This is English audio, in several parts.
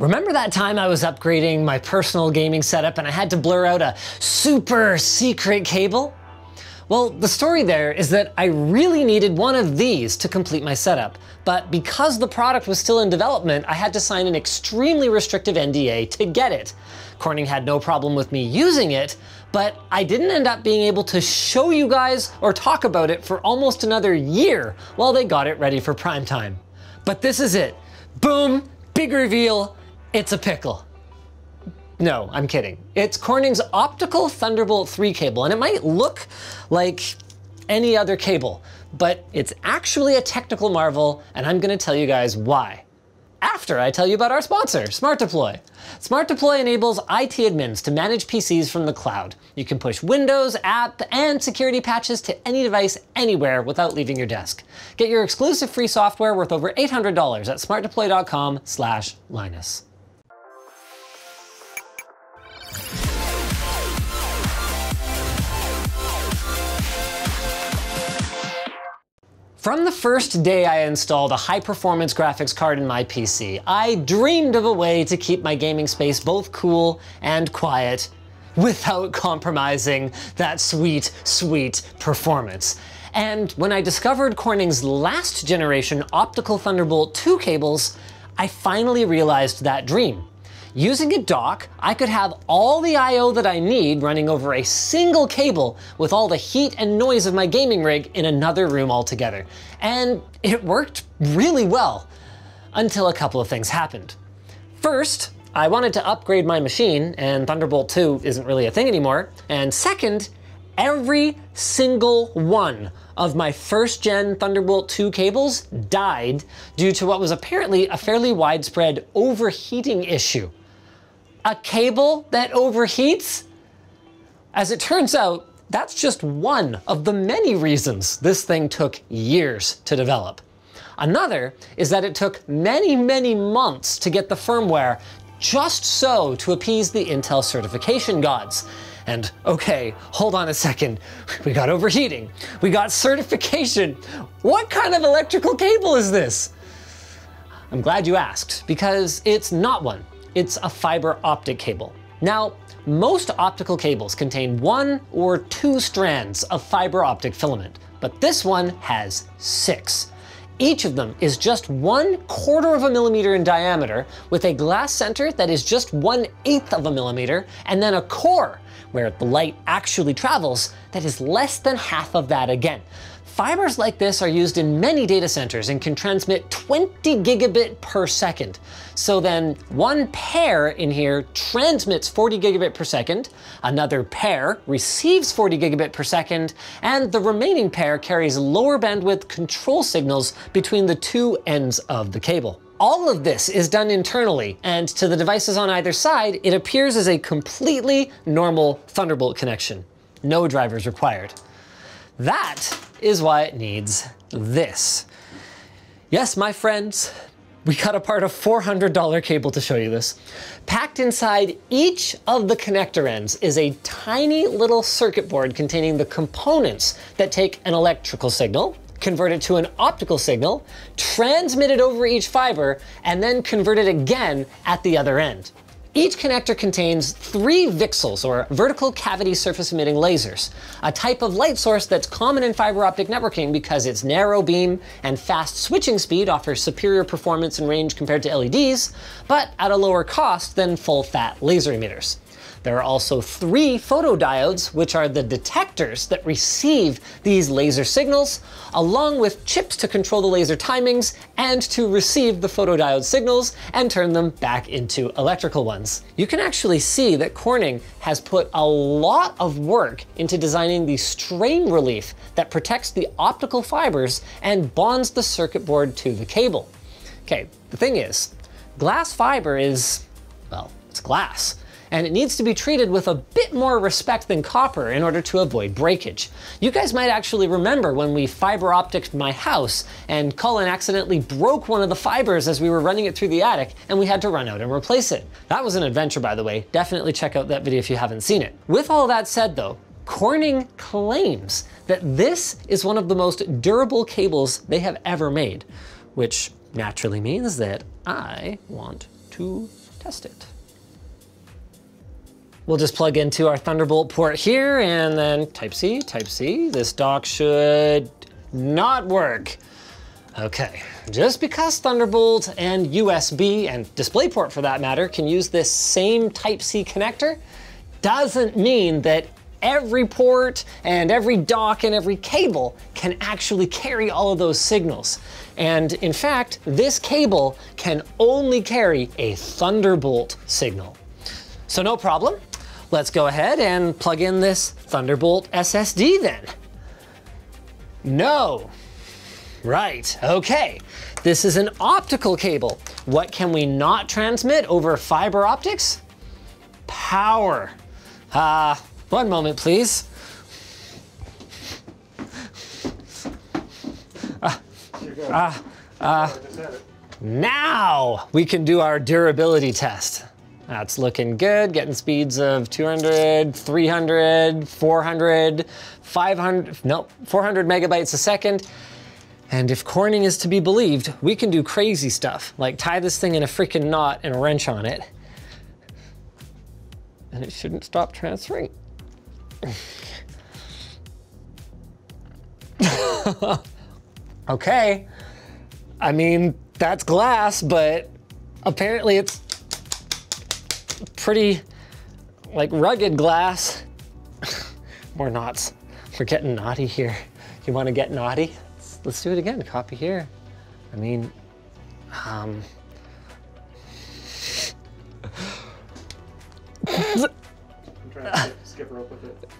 Remember that time I was upgrading my personal gaming setup and I had to blur out a super secret cable? Well, the story there is that I really needed one of these to complete my setup, but because the product was still in development, I had to sign an extremely restrictive NDA to get it. Corning had no problem with me using it, but I didn't end up being able to show you guys or talk about it for almost another year while they got it ready for prime time. But this is it. Boom, big reveal, it's a pickle. No, I'm kidding. It's Corning's optical Thunderbolt 3 cable, and it might look like any other cable, but it's actually a technical marvel, and I'm gonna tell you guys why. After I tell you about our sponsor, SmartDeploy. Smart Deploy enables IT admins to manage PCs from the cloud. You can push Windows, app, and security patches to any device anywhere without leaving your desk. Get your exclusive free software worth over $800 at smartdeploy.com From the first day I installed a high performance graphics card in my PC, I dreamed of a way to keep my gaming space both cool and quiet without compromising that sweet, sweet performance. And when I discovered Corning's last generation optical Thunderbolt 2 cables, I finally realized that dream. Using a dock, I could have all the I.O. that I need running over a single cable with all the heat and noise of my gaming rig in another room altogether. And it worked really well, until a couple of things happened. First, I wanted to upgrade my machine, and Thunderbolt 2 isn't really a thing anymore. And second, every single one of my first gen Thunderbolt 2 cables died due to what was apparently a fairly widespread overheating issue a cable that overheats? As it turns out, that's just one of the many reasons this thing took years to develop. Another is that it took many, many months to get the firmware just so to appease the Intel certification gods. And okay, hold on a second. We got overheating. We got certification. What kind of electrical cable is this? I'm glad you asked, because it's not one it's a fiber optic cable. Now, most optical cables contain one or two strands of fiber optic filament, but this one has six. Each of them is just one quarter of a millimeter in diameter with a glass center that is just one eighth of a millimeter and then a core where the light actually travels that is less than half of that again. Fibers like this are used in many data centers and can transmit 20 gigabit per second. So then one pair in here transmits 40 gigabit per second, another pair receives 40 gigabit per second, and the remaining pair carries lower bandwidth control signals between the two ends of the cable. All of this is done internally, and to the devices on either side, it appears as a completely normal Thunderbolt connection. No drivers required. That is why it needs this. Yes, my friends, we cut apart a $400 cable to show you this. Packed inside each of the connector ends is a tiny little circuit board containing the components that take an electrical signal, convert it to an optical signal, transmit it over each fiber, and then convert it again at the other end. Each connector contains three VCSELs, or vertical cavity surface emitting lasers, a type of light source that's common in fiber optic networking because its narrow beam and fast switching speed offers superior performance and range compared to LEDs, but at a lower cost than full fat laser emitters. There are also three photodiodes, which are the detectors that receive these laser signals, along with chips to control the laser timings and to receive the photodiode signals and turn them back into electrical ones. You can actually see that Corning has put a lot of work into designing the strain relief that protects the optical fibers and bonds the circuit board to the cable. Okay, the thing is, glass fiber is, well, it's glass and it needs to be treated with a bit more respect than copper in order to avoid breakage. You guys might actually remember when we fiber opticed my house and Colin accidentally broke one of the fibers as we were running it through the attic and we had to run out and replace it. That was an adventure by the way, definitely check out that video if you haven't seen it. With all that said though, Corning claims that this is one of the most durable cables they have ever made, which naturally means that I want to test it. We'll just plug into our Thunderbolt port here and then Type-C, Type-C. This dock should not work. Okay, just because Thunderbolt and USB and DisplayPort for that matter can use this same Type-C connector doesn't mean that every port and every dock and every cable can actually carry all of those signals. And in fact, this cable can only carry a Thunderbolt signal. So no problem. Let's go ahead and plug in this Thunderbolt SSD then. No. Right, okay. This is an optical cable. What can we not transmit over fiber optics? Power. Uh, one moment, please. Uh, uh, uh, now we can do our durability test. That's looking good, getting speeds of 200, 300, 400, 500, no, 400 megabytes a second. And if Corning is to be believed, we can do crazy stuff, like tie this thing in a freaking knot and wrench on it. And it shouldn't stop transferring. okay. I mean, that's glass, but apparently it's pretty like rugged glass. More knots. We're getting naughty here. You want to get naughty? Let's, let's, do it again. Copy here. I mean, um. I'm to skip rope with it.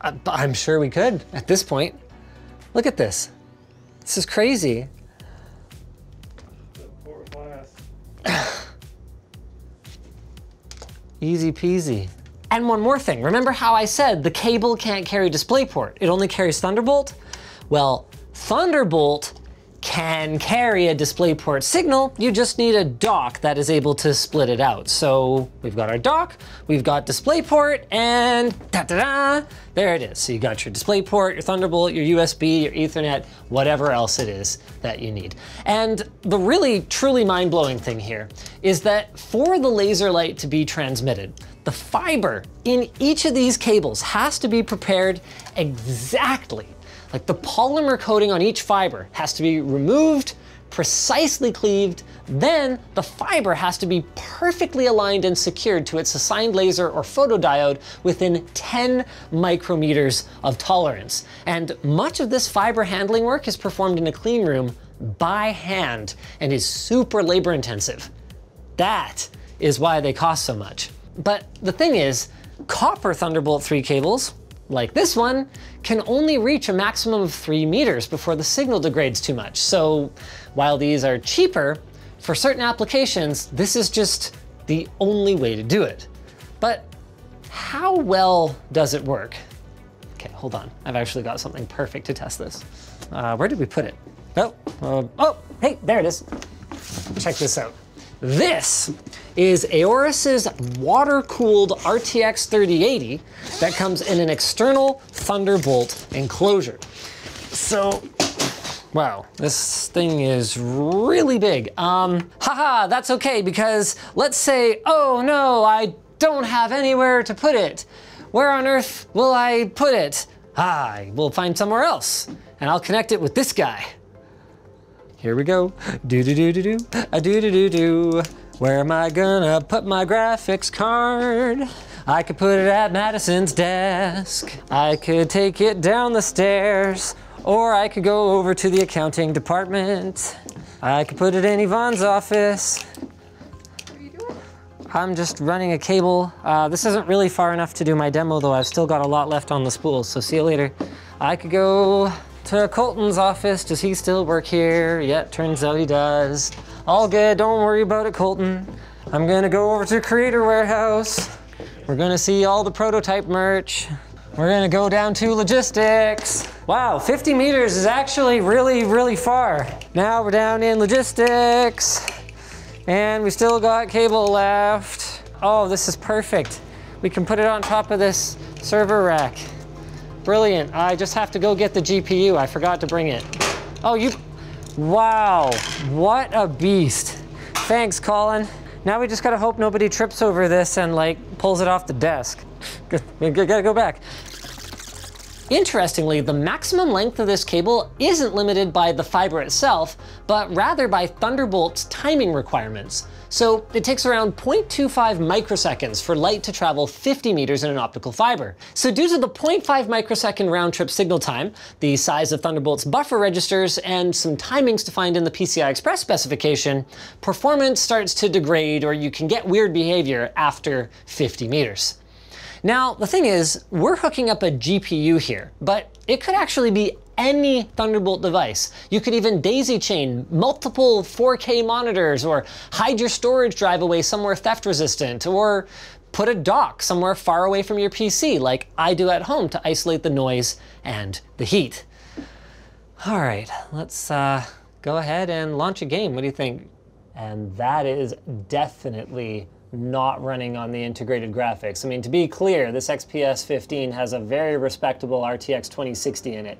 I, I'm sure we could at this point. Look at this. This is crazy. Easy peasy. And one more thing, remember how I said the cable can't carry DisplayPort, it only carries Thunderbolt? Well, Thunderbolt can carry a DisplayPort signal, you just need a dock that is able to split it out. So we've got our dock, we've got DisplayPort, and da-da-da, there it is. So you got your DisplayPort, your Thunderbolt, your USB, your Ethernet, whatever else it is that you need. And the really, truly mind-blowing thing here is that for the laser light to be transmitted, the fiber in each of these cables has to be prepared exactly like the polymer coating on each fiber has to be removed, precisely cleaved, then the fiber has to be perfectly aligned and secured to its assigned laser or photodiode within 10 micrometers of tolerance. And much of this fiber handling work is performed in a clean room by hand and is super labor intensive. That is why they cost so much. But the thing is, copper Thunderbolt 3 cables like this one, can only reach a maximum of three meters before the signal degrades too much. So while these are cheaper, for certain applications, this is just the only way to do it. But how well does it work? Okay, hold on. I've actually got something perfect to test this. Uh, where did we put it? Oh, uh, oh, hey, there it is. Check this out. This is Aorus's water-cooled RTX 3080 that comes in an external Thunderbolt enclosure. So, wow, this thing is really big. Um, haha, that's okay because let's say, oh no, I don't have anywhere to put it. Where on earth will I put it? Ah, I will find somewhere else and I'll connect it with this guy. Here we go. Do do do do do. A do do do do. Where am I gonna put my graphics card? I could put it at Madison's desk. I could take it down the stairs. Or I could go over to the accounting department. I could put it in Yvonne's office. What are you doing? I'm just running a cable. Uh, this isn't really far enough to do my demo though. I've still got a lot left on the spools, so see you later. I could go to Colton's office. Does he still work here? Yeah, turns out he does. All good, don't worry about it, Colton. I'm gonna go over to Creator Warehouse. We're gonna see all the prototype merch. We're gonna go down to logistics. Wow, 50 meters is actually really, really far. Now we're down in logistics. And we still got cable left. Oh, this is perfect. We can put it on top of this server rack. Brilliant. I just have to go get the GPU. I forgot to bring it. Oh, you, wow, what a beast. Thanks, Colin. Now we just gotta hope nobody trips over this and like pulls it off the desk. Gotta go back. Interestingly, the maximum length of this cable isn't limited by the fiber itself, but rather by Thunderbolt's timing requirements. So it takes around 0.25 microseconds for light to travel 50 meters in an optical fiber. So due to the 0.5 microsecond round trip signal time, the size of Thunderbolt's buffer registers, and some timings defined in the PCI Express specification, performance starts to degrade or you can get weird behavior after 50 meters. Now, the thing is, we're hooking up a GPU here, but it could actually be any Thunderbolt device. You could even daisy chain multiple 4K monitors or hide your storage drive away somewhere theft resistant or put a dock somewhere far away from your PC like I do at home to isolate the noise and the heat. All right, let's uh, go ahead and launch a game. What do you think? And that is definitely not running on the integrated graphics. I mean, to be clear, this XPS 15 has a very respectable RTX 2060 in it,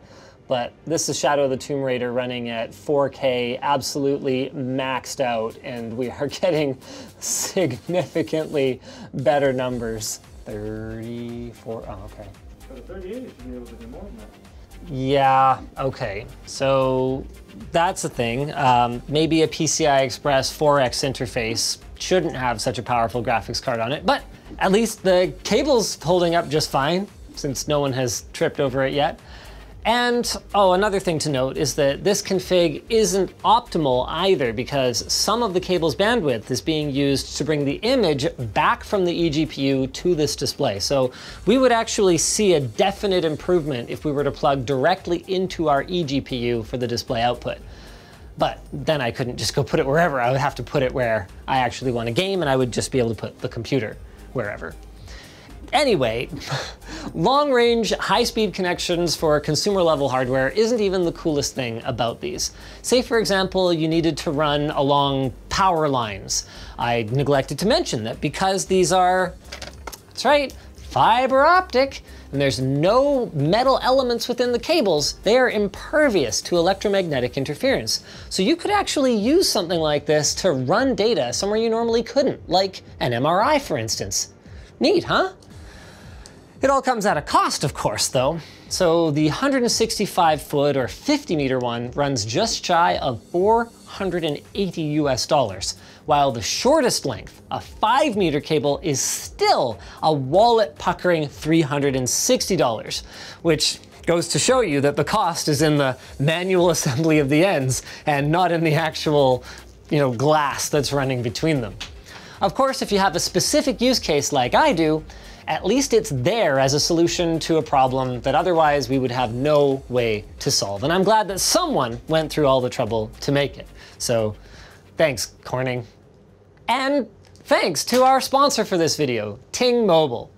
but this is Shadow of the Tomb Raider running at 4K, absolutely maxed out, and we are getting significantly better numbers. 34, oh, okay. But a 38 should be able to do more than that. Yeah, okay. So that's the thing. Um, maybe a PCI Express 4X interface shouldn't have such a powerful graphics card on it, but at least the cable's holding up just fine since no one has tripped over it yet. And, oh, another thing to note is that this config isn't optimal either because some of the cable's bandwidth is being used to bring the image back from the eGPU to this display. So we would actually see a definite improvement if we were to plug directly into our eGPU for the display output. But then I couldn't just go put it wherever. I would have to put it where I actually want to game and I would just be able to put the computer wherever. Anyway, long range, high speed connections for consumer level hardware isn't even the coolest thing about these. Say, for example, you needed to run along power lines. I neglected to mention that because these are, that's right, fiber optic, and there's no metal elements within the cables, they are impervious to electromagnetic interference. So you could actually use something like this to run data somewhere you normally couldn't, like an MRI, for instance. Neat, huh? It all comes at a cost, of course, though. So the 165 foot or 50 meter one runs just shy of 480 US dollars, while the shortest length, a 5 meter cable, is still a wallet puckering $360, which goes to show you that the cost is in the manual assembly of the ends and not in the actual you know, glass that's running between them. Of course, if you have a specific use case like I do, at least it's there as a solution to a problem that otherwise we would have no way to solve. And I'm glad that someone went through all the trouble to make it. So thanks, Corning. And thanks to our sponsor for this video, Ting Mobile.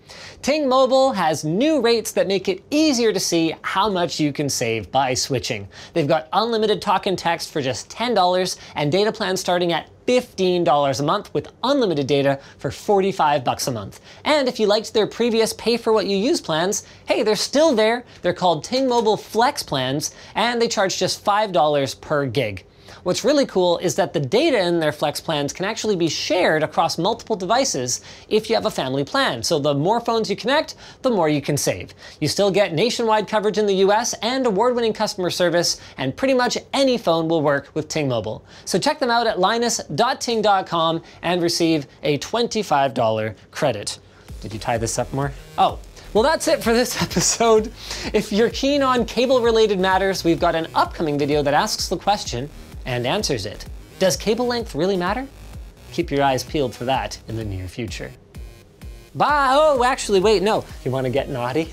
Ting Mobile has new rates that make it easier to see how much you can save by switching. They've got unlimited talk and text for just $10 and data plans starting at $15 a month with unlimited data for 45 bucks a month. And if you liked their previous pay for what you use plans, hey, they're still there. They're called Ting Mobile Flex plans and they charge just $5 per gig. What's really cool is that the data in their Flex plans can actually be shared across multiple devices if you have a family plan. So the more phones you connect, the more you can save. You still get nationwide coverage in the US and award-winning customer service, and pretty much any phone will work with Ting Mobile. So check them out at linus.ting.com and receive a $25 credit. Did you tie this up more? Oh, well, that's it for this episode. If you're keen on cable related matters, we've got an upcoming video that asks the question and answers it. Does cable length really matter? Keep your eyes peeled for that in the near future. Bye. Oh, actually, wait, no. You want to get naughty?